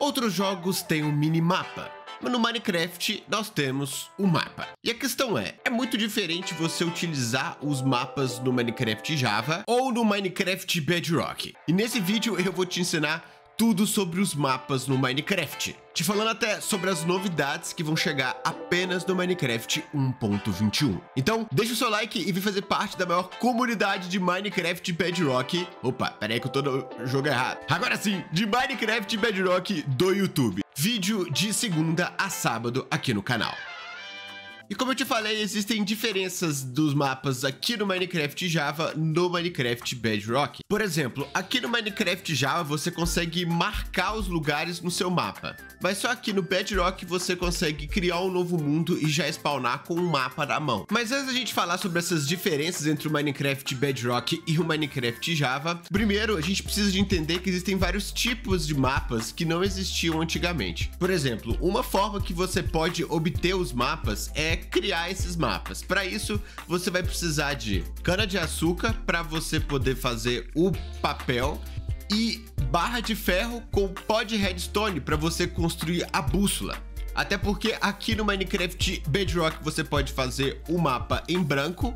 Outros jogos têm um minimapa, mas no Minecraft nós temos o um mapa. E a questão é, é muito diferente você utilizar os mapas no Minecraft Java ou no Minecraft Bedrock. E nesse vídeo eu vou te ensinar tudo sobre os mapas no Minecraft, te falando até sobre as novidades que vão chegar apenas no Minecraft 1.21. Então, deixa o seu like e vem fazer parte da maior comunidade de Minecraft Bedrock. Opa, peraí que eu tô no jogo errado. Agora sim, de Minecraft Bedrock do YouTube. Vídeo de segunda a sábado aqui no canal. E como eu te falei, existem diferenças dos mapas aqui no Minecraft Java no Minecraft Bedrock. Por exemplo, aqui no Minecraft Java você consegue marcar os lugares no seu mapa, mas só aqui no Bedrock você consegue criar um novo mundo e já spawnar com um mapa na mão. Mas antes da gente falar sobre essas diferenças entre o Minecraft Bedrock e o Minecraft Java, primeiro a gente precisa de entender que existem vários tipos de mapas que não existiam antigamente. Por exemplo, uma forma que você pode obter os mapas é criar esses mapas. Para isso, você vai precisar de cana de açúcar para você poder fazer o papel e barra de ferro com pó de redstone para você construir a bússola. Até porque aqui no Minecraft Bedrock você pode fazer o mapa em branco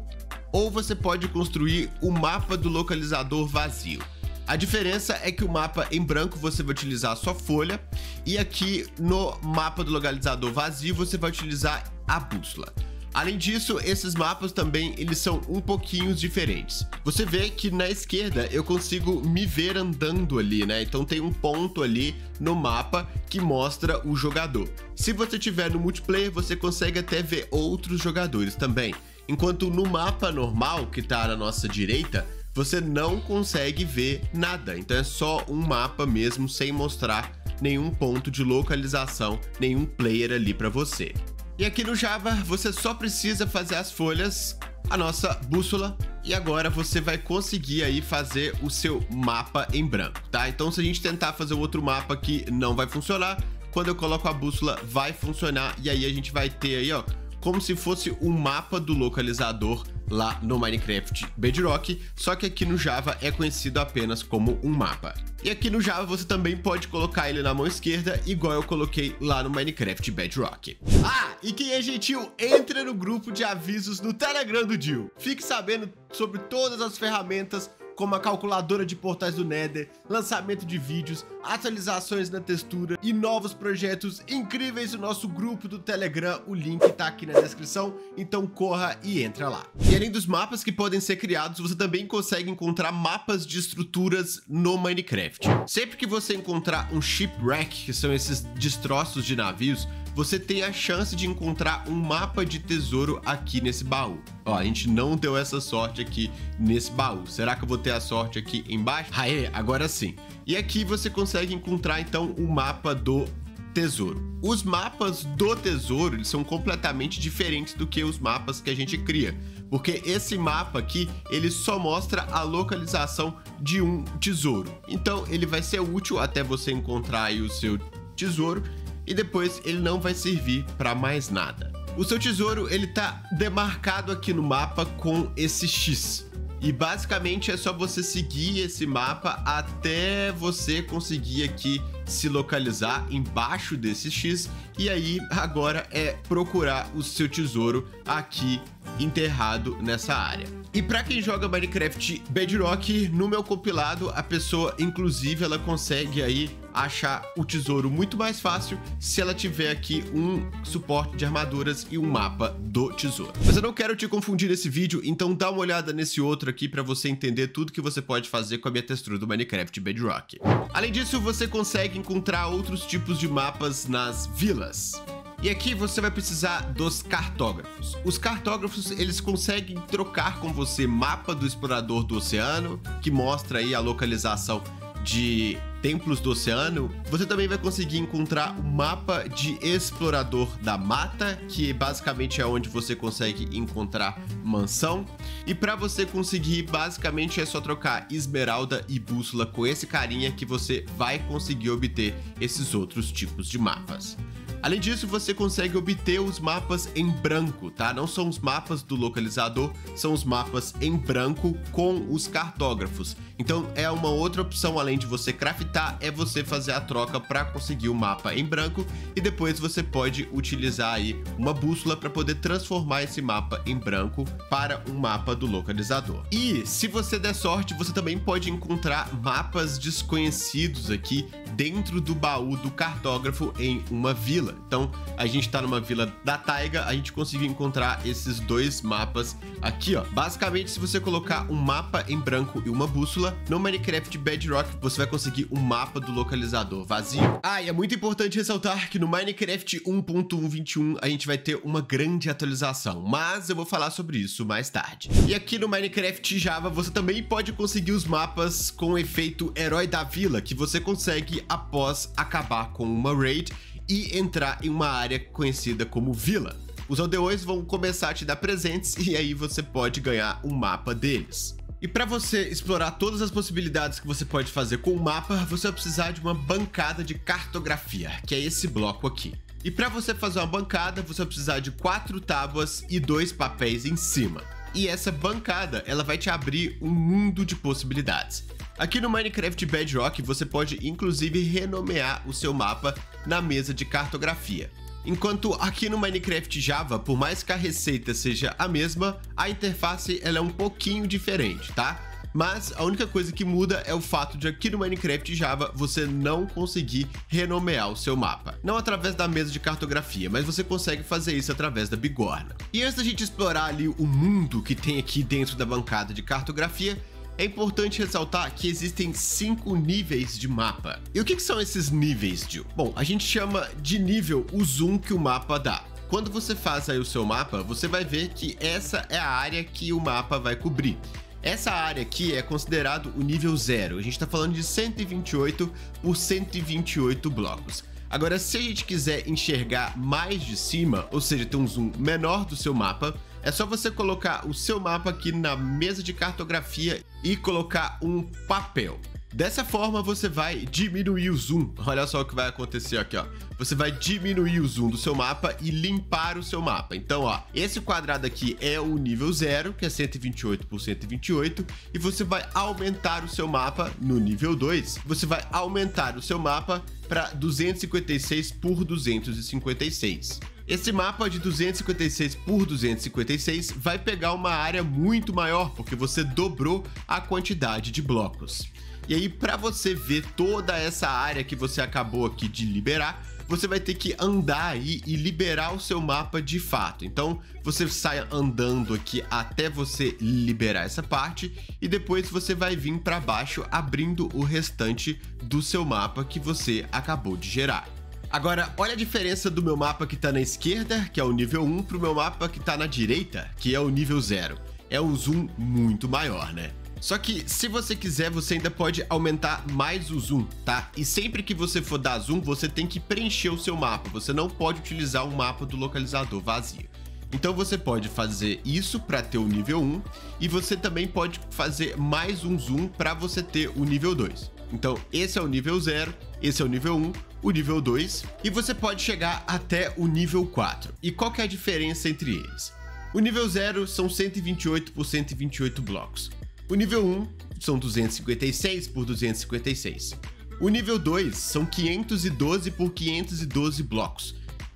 ou você pode construir o mapa do localizador vazio. A diferença é que o mapa em branco você vai utilizar sua folha e aqui no mapa do localizador vazio você vai utilizar a bússola. Além disso, esses mapas também eles são um pouquinho diferentes. Você vê que na esquerda eu consigo me ver andando ali, né? Então tem um ponto ali no mapa que mostra o jogador. Se você tiver no multiplayer, você consegue até ver outros jogadores também. Enquanto no mapa normal, que está na nossa direita, você não consegue ver nada. Então é só um mapa mesmo sem mostrar nenhum ponto de localização, nenhum player ali para você. E aqui no Java, você só precisa fazer as folhas, a nossa bússola, e agora você vai conseguir aí fazer o seu mapa em branco, tá? Então se a gente tentar fazer outro mapa que não vai funcionar, quando eu coloco a bússola vai funcionar e aí a gente vai ter aí, ó, como se fosse um mapa do localizador lá no Minecraft Bedrock, só que aqui no Java é conhecido apenas como um mapa. E aqui no Java você também pode colocar ele na mão esquerda, igual eu coloquei lá no Minecraft Bedrock. Ah, e quem é gentil, entra no grupo de avisos no Telegram do Dil. Fique sabendo sobre todas as ferramentas como a calculadora de portais do Nether, lançamento de vídeos, atualizações na textura e novos projetos incríveis no nosso grupo do Telegram. O link tá aqui na descrição, então corra e entra lá. E além dos mapas que podem ser criados, você também consegue encontrar mapas de estruturas no Minecraft. Sempre que você encontrar um shipwreck, que são esses destroços de navios, você tem a chance de encontrar um mapa de tesouro aqui nesse baú. Ó, a gente não deu essa sorte aqui nesse baú. Será que eu vou ter a sorte aqui embaixo? Aê, agora sim. E aqui você consegue encontrar então o mapa do tesouro. Os mapas do tesouro eles são completamente diferentes do que os mapas que a gente cria, porque esse mapa aqui ele só mostra a localização de um tesouro. Então ele vai ser útil até você encontrar o seu tesouro e depois ele não vai servir para mais nada. O seu tesouro ele tá demarcado aqui no mapa com esse X. E basicamente é só você seguir esse mapa até você conseguir aqui se localizar embaixo desse X e aí agora é procurar o seu tesouro aqui enterrado nessa área. E para quem joga Minecraft Bedrock, no meu compilado, a pessoa, inclusive, ela consegue aí achar o tesouro muito mais fácil se ela tiver aqui um suporte de armaduras e um mapa do tesouro. Mas eu não quero te confundir nesse vídeo, então dá uma olhada nesse outro aqui para você entender tudo que você pode fazer com a minha textura do Minecraft Bedrock. Além disso, você consegue encontrar outros tipos de mapas nas vilas. E aqui você vai precisar dos cartógrafos. Os cartógrafos, eles conseguem trocar com você mapa do explorador do oceano, que mostra aí a localização de templos do oceano, você também vai conseguir encontrar o mapa de explorador da mata, que basicamente é onde você consegue encontrar mansão. E para você conseguir, basicamente é só trocar esmeralda e bússola com esse carinha que você vai conseguir obter esses outros tipos de mapas. Além disso, você consegue obter os mapas em branco, tá? Não são os mapas do localizador, são os mapas em branco com os cartógrafos. Então é uma outra opção além de você craftar, é você fazer a troca para conseguir o mapa em branco e depois você pode utilizar aí uma bússola para poder transformar esse mapa em branco para um mapa do localizador. E se você der sorte, você também pode encontrar mapas desconhecidos aqui dentro do baú do cartógrafo em uma vila. Então, a gente tá numa vila da taiga, a gente conseguiu encontrar esses dois mapas aqui, ó. Basicamente, se você colocar um mapa em branco e uma bússola, no Minecraft Bedrock você vai conseguir um mapa do localizador vazio. Ah, e é muito importante ressaltar que no Minecraft 1.121 a gente vai ter uma grande atualização, mas eu vou falar sobre isso mais tarde. E aqui no Minecraft Java você também pode conseguir os mapas com o efeito Herói da Vila, que você consegue após acabar com uma raid e entrar em uma área conhecida como vila. Os aldeões vão começar a te dar presentes e aí você pode ganhar um mapa deles. E para você explorar todas as possibilidades que você pode fazer com o mapa, você vai precisar de uma bancada de cartografia, que é esse bloco aqui. E para você fazer uma bancada, você vai precisar de quatro tábuas e dois papéis em cima. E essa bancada, ela vai te abrir um mundo de possibilidades. Aqui no Minecraft Bedrock, você pode inclusive renomear o seu mapa na mesa de cartografia. Enquanto aqui no Minecraft Java, por mais que a receita seja a mesma, a interface ela é um pouquinho diferente, tá? Mas a única coisa que muda é o fato de aqui no Minecraft Java você não conseguir renomear o seu mapa. Não através da mesa de cartografia, mas você consegue fazer isso através da bigorna. E antes da gente explorar ali o mundo que tem aqui dentro da bancada de cartografia, é importante ressaltar que existem cinco níveis de mapa. E o que, que são esses níveis, Jill? Bom, a gente chama de nível o zoom que o mapa dá. Quando você faz aí o seu mapa, você vai ver que essa é a área que o mapa vai cobrir. Essa área aqui é considerado o nível 0. A gente está falando de 128 por 128 blocos. Agora, se a gente quiser enxergar mais de cima, ou seja, ter um zoom menor do seu mapa, é só você colocar o seu mapa aqui na mesa de cartografia e colocar um papel. Dessa forma, você vai diminuir o zoom. Olha só o que vai acontecer aqui, ó. Você vai diminuir o zoom do seu mapa e limpar o seu mapa. Então, ó, esse quadrado aqui é o nível 0, que é 128 por 128, e você vai aumentar o seu mapa no nível 2. Você vai aumentar o seu mapa para 256 por 256. Esse mapa de 256 por 256 vai pegar uma área muito maior, porque você dobrou a quantidade de blocos. E aí, para você ver toda essa área que você acabou aqui de liberar, você vai ter que andar aí e liberar o seu mapa de fato. Então, você sai andando aqui até você liberar essa parte e depois você vai vir para baixo abrindo o restante do seu mapa que você acabou de gerar. Agora, olha a diferença do meu mapa que tá na esquerda, que é o nível 1, pro meu mapa que tá na direita, que é o nível 0. É um zoom muito maior, né? Só que se você quiser, você ainda pode aumentar mais o zoom, tá? E sempre que você for dar zoom, você tem que preencher o seu mapa. Você não pode utilizar um mapa do localizador vazio. Então você pode fazer isso para ter o nível 1 e você também pode fazer mais um zoom para você ter o nível 2. Então esse é o nível 0, esse é o nível 1, o nível 2 e você pode chegar até o nível 4. E qual que é a diferença entre eles? O nível 0 são 128 por 128 blocos. O nível 1 são 256 por 256. O nível 2 são 512 por 512 blocos.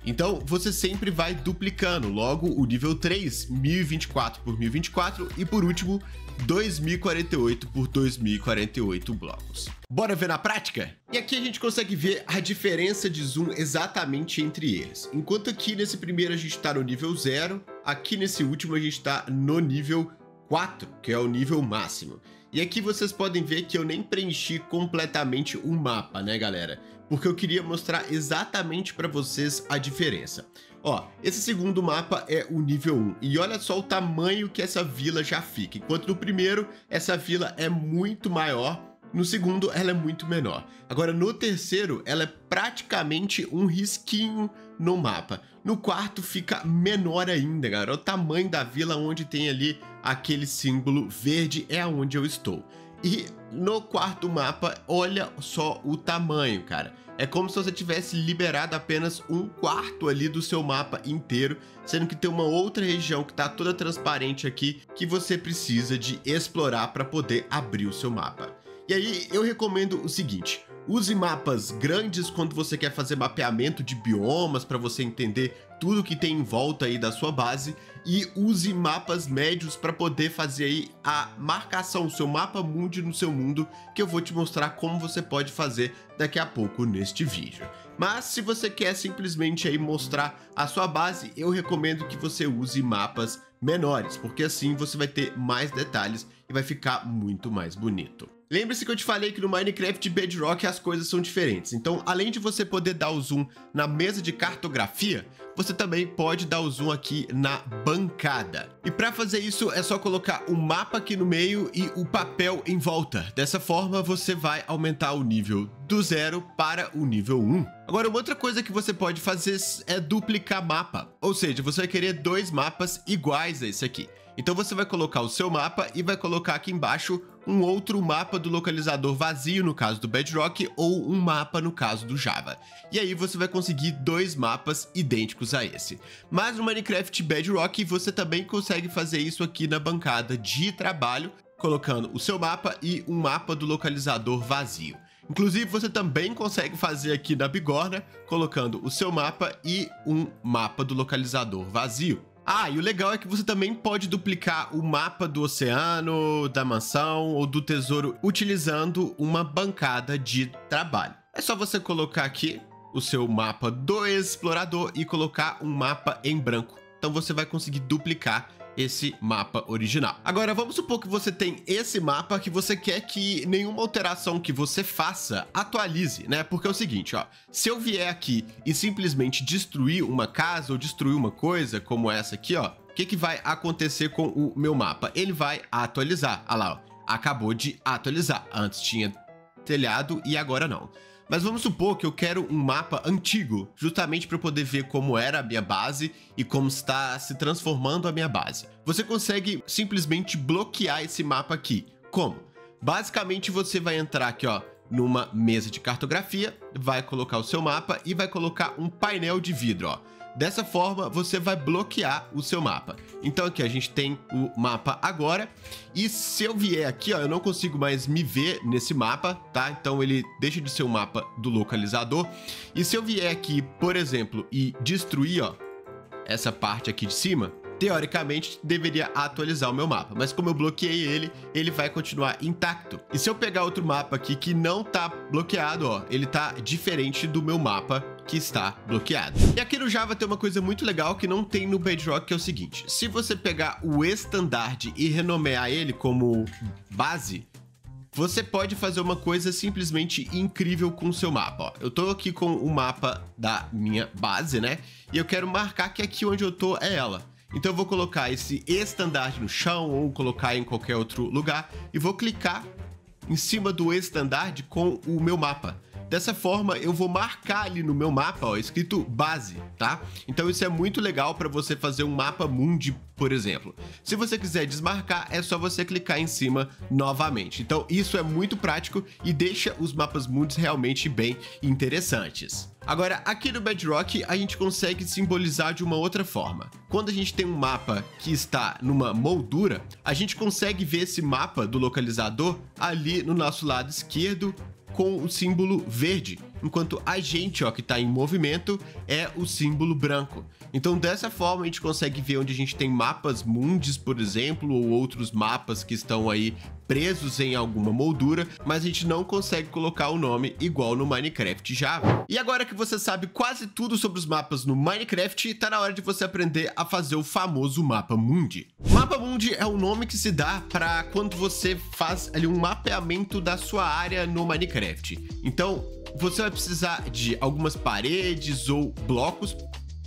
Então você sempre vai duplicando. Logo, o nível 3, 1024 por 1024 e por último, 2048 por 2048 blocos. Bora ver na prática? E aqui a gente consegue ver a diferença de zoom exatamente entre eles. Enquanto aqui nesse primeiro a gente está no nível 0, aqui nesse último a gente está no nível 4, que é o nível máximo. E aqui vocês podem ver que eu nem preenchi completamente o mapa, né, galera? Porque eu queria mostrar exatamente para vocês a diferença. Ó, esse segundo mapa é o nível 1, e olha só o tamanho que essa vila já fica. Enquanto no primeiro, essa vila é muito maior, no segundo, ela é muito menor. Agora, no terceiro, ela é praticamente um risquinho no mapa. No quarto, fica menor ainda, galera. O tamanho da vila onde tem ali aquele símbolo verde é onde eu estou. E no quarto mapa, olha só o tamanho, cara. É como se você tivesse liberado apenas um quarto ali do seu mapa inteiro, sendo que tem uma outra região que está toda transparente aqui que você precisa de explorar para poder abrir o seu mapa. E aí eu recomendo o seguinte: use mapas grandes quando você quer fazer mapeamento de biomas para você entender tudo que tem em volta aí da sua base e use mapas médios para poder fazer aí a marcação, o seu mapa mundi no seu mundo, que eu vou te mostrar como você pode fazer daqui a pouco neste vídeo. Mas se você quer simplesmente aí mostrar a sua base, eu recomendo que você use mapas menores, porque assim você vai ter mais detalhes e vai ficar muito mais bonito. Lembre-se que eu te falei que no Minecraft Bedrock as coisas são diferentes. Então, além de você poder dar o zoom na mesa de cartografia, você também pode dar o zoom aqui na bancada. E para fazer isso é só colocar o mapa aqui no meio e o papel em volta. Dessa forma, você vai aumentar o nível do zero para o nível 1. Agora, uma outra coisa que você pode fazer é duplicar mapa. Ou seja, você vai querer dois mapas iguais a esse aqui. Então você vai colocar o seu mapa e vai colocar aqui embaixo um outro mapa do localizador vazio no caso do Bedrock ou um mapa no caso do Java. E aí você vai conseguir dois mapas idênticos a esse. Mas no Minecraft Bedrock você também consegue fazer isso aqui na bancada de trabalho, colocando o seu mapa e um mapa do localizador vazio. Inclusive, você também consegue fazer aqui na bigorna, colocando o seu mapa e um mapa do localizador vazio. Ah, e o legal é que você também pode duplicar o mapa do oceano, da mansão ou do tesouro utilizando uma bancada de trabalho. É só você colocar aqui o seu mapa do explorador e colocar um mapa em branco. Então você vai conseguir duplicar esse mapa original. Agora, vamos supor que você tem esse mapa que você quer que nenhuma alteração que você faça atualize, né? Porque é o seguinte, ó, se eu vier aqui e simplesmente destruir uma casa ou destruir uma coisa, como essa aqui, ó, o que, que vai acontecer com o meu mapa? Ele vai atualizar. Olha lá, ó, acabou de atualizar. Antes tinha telhado e agora não. Mas vamos supor que eu quero um mapa antigo, justamente para poder ver como era a minha base e como está se transformando a minha base. Você consegue simplesmente bloquear esse mapa aqui. Como? Basicamente você vai entrar aqui, ó, numa mesa de cartografia, vai colocar o seu mapa e vai colocar um painel de vidro, ó. Dessa forma, você vai bloquear o seu mapa. Então aqui a gente tem o mapa agora. E se eu vier aqui, ó, eu não consigo mais me ver nesse mapa, tá? Então ele deixa de ser o mapa do localizador. E se eu vier aqui, por exemplo, e destruir, ó, essa parte aqui de cima, teoricamente deveria atualizar o meu mapa, mas como eu bloqueei ele, ele vai continuar intacto. E se eu pegar outro mapa aqui que não tá bloqueado, ó, ele tá diferente do meu mapa que está bloqueado. E aqui no Java tem uma coisa muito legal que não tem no Bedrock, que é o seguinte, se você pegar o estandarte e renomear ele como base, você pode fazer uma coisa simplesmente incrível com o seu mapa. Ó. Eu tô aqui com o mapa da minha base, né? E eu quero marcar que aqui onde eu tô é ela. Então eu vou colocar esse estandarte no chão ou colocar em qualquer outro lugar e vou clicar em cima do estandarte com o meu mapa. Dessa forma, eu vou marcar ali no meu mapa, ó, escrito base, tá? Então isso é muito legal para você fazer um mapa mundi, por exemplo. Se você quiser desmarcar, é só você clicar em cima novamente. Então isso é muito prático e deixa os mapas mundis realmente bem interessantes. Agora, aqui no Bedrock, a gente consegue simbolizar de uma outra forma. Quando a gente tem um mapa que está numa moldura, a gente consegue ver esse mapa do localizador ali no nosso lado esquerdo com o símbolo verde, enquanto a gente, ó, que está em movimento, é o símbolo branco. Então, dessa forma, a gente consegue ver onde a gente tem mapas mundis, por exemplo, ou outros mapas que estão aí presos em alguma moldura, mas a gente não consegue colocar o nome igual no Minecraft Java. E agora que você sabe quase tudo sobre os mapas no Minecraft, tá na hora de você aprender a fazer o famoso mapa mundi. Mapa mundi é o nome que se dá para quando você faz ali um mapeamento da sua área no Minecraft. Então, você vai precisar de algumas paredes ou blocos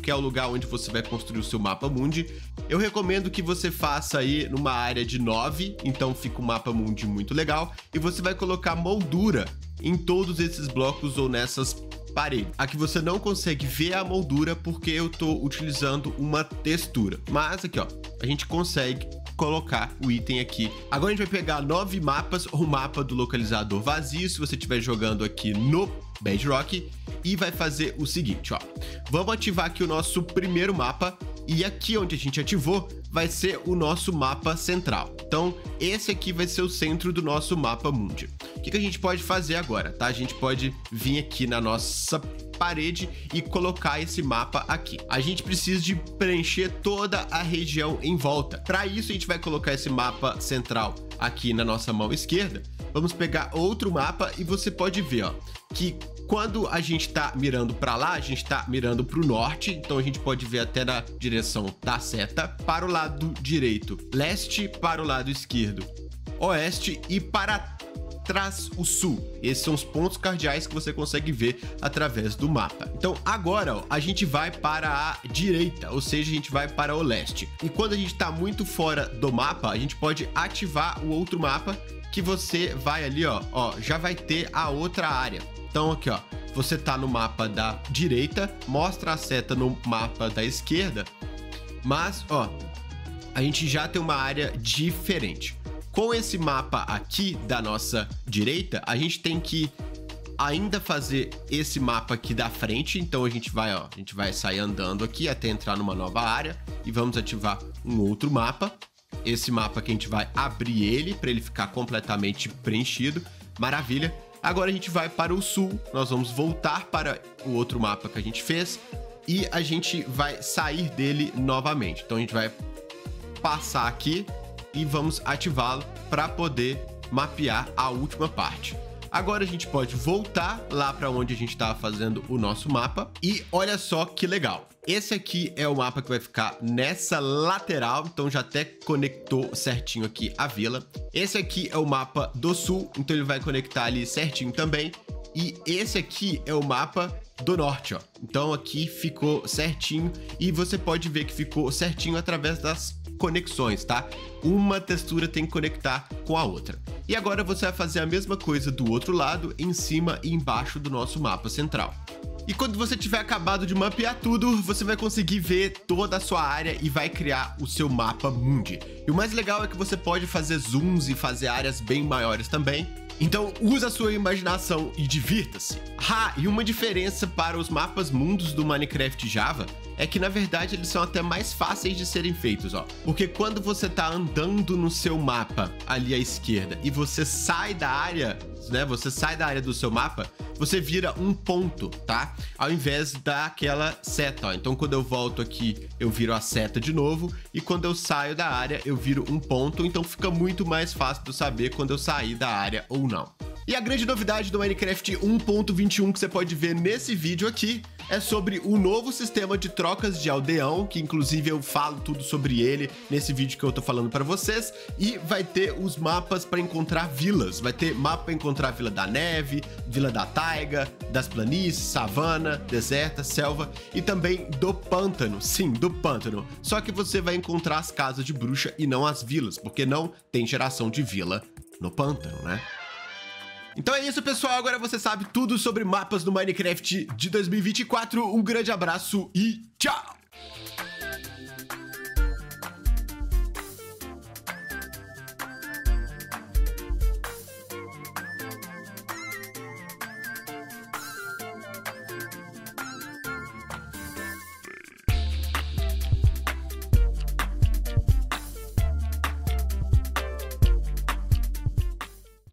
que é o lugar onde você vai construir o seu mapa mundi. Eu recomendo que você faça aí numa área de 9, então fica um mapa mundi muito legal, e você vai colocar moldura em todos esses blocos ou nessas paredes. Aqui você não consegue ver a moldura porque eu estou utilizando uma textura. Mas aqui, ó, a gente consegue colocar o item aqui. Agora a gente vai pegar nove mapas, o mapa do localizador vazio, se você estiver jogando aqui no Bedrock, e vai fazer o seguinte, ó. Vamos ativar aqui o nosso primeiro mapa, e aqui onde a gente ativou vai ser o nosso mapa central. Então, esse aqui vai ser o centro do nosso mapa mundi. O que, que a gente pode fazer agora, tá? A gente pode vir aqui na nossa parede e colocar esse mapa aqui. A gente precisa de preencher toda a região em volta. Para isso, a gente vai colocar esse mapa central aqui na nossa mão esquerda. Vamos pegar outro mapa e você pode ver, ó, que quando a gente está mirando para lá, a gente está mirando para o norte, então a gente pode ver até na direção da seta, para o lado direito, leste, para o lado esquerdo, oeste e para traz o sul. Esses são os pontos cardeais que você consegue ver através do mapa. Então agora ó, a gente vai para a direita, ou seja, a gente vai para o leste. E quando a gente está muito fora do mapa, a gente pode ativar o outro mapa que você vai ali, ó, ó, já vai ter a outra área. Então aqui, ó, você tá no mapa da direita, mostra a seta no mapa da esquerda, mas, ó, a gente já tem uma área diferente. Com esse mapa aqui da nossa direita, a gente tem que ainda fazer esse mapa aqui da frente, então a gente vai, ó, a gente vai sair andando aqui até entrar numa nova área e vamos ativar um outro mapa. Esse mapa que a gente vai abrir ele para ele ficar completamente preenchido. Maravilha. Agora a gente vai para o sul, nós vamos voltar para o outro mapa que a gente fez e a gente vai sair dele novamente. Então a gente vai passar aqui e vamos ativá-lo para poder mapear a última parte. Agora a gente pode voltar lá para onde a gente estava fazendo o nosso mapa e olha só que legal. Esse aqui é o mapa que vai ficar nessa lateral, então já até conectou certinho aqui a vila. Esse aqui é o mapa do sul, então ele vai conectar ali certinho também. E esse aqui é o mapa do norte, ó. Então aqui ficou certinho e você pode ver que ficou certinho através das conexões, tá? Uma textura tem que conectar com a outra. E agora você vai fazer a mesma coisa do outro lado, em cima e embaixo do nosso mapa central. E quando você tiver acabado de mapear tudo, você vai conseguir ver toda a sua área e vai criar o seu mapa mundi. E o mais legal é que você pode fazer zooms e fazer áreas bem maiores também. Então, use a sua imaginação e divirta-se. Ah, e uma diferença para os mapas mundos do Minecraft Java é que na verdade eles são até mais fáceis de serem feitos, ó. Porque quando você tá andando no seu mapa ali à esquerda e você sai da área, né? Você sai da área do seu mapa, você vira um ponto, tá? Ao invés daquela seta, ó. Então quando eu volto aqui, eu viro a seta de novo e quando eu saio da área, eu viro um ponto, então fica muito mais fácil de saber quando eu sair da área ou não. E a grande novidade do Minecraft 1.21 que você pode ver nesse vídeo aqui é sobre o novo sistema de trocas de aldeão, que inclusive eu falo tudo sobre ele nesse vídeo que eu tô falando para vocês, e vai ter os mapas para encontrar vilas. Vai ter mapa para encontrar Vila da Neve, Vila da Taiga, das planícies, savana, deserta, selva e também do pântano. Sim, do pântano. Só que você vai encontrar as casas de bruxa e não as vilas, porque não tem geração de vila no pântano, né? Então é isso, pessoal. Agora você sabe tudo sobre mapas do Minecraft de 2024. Um grande abraço e tchau!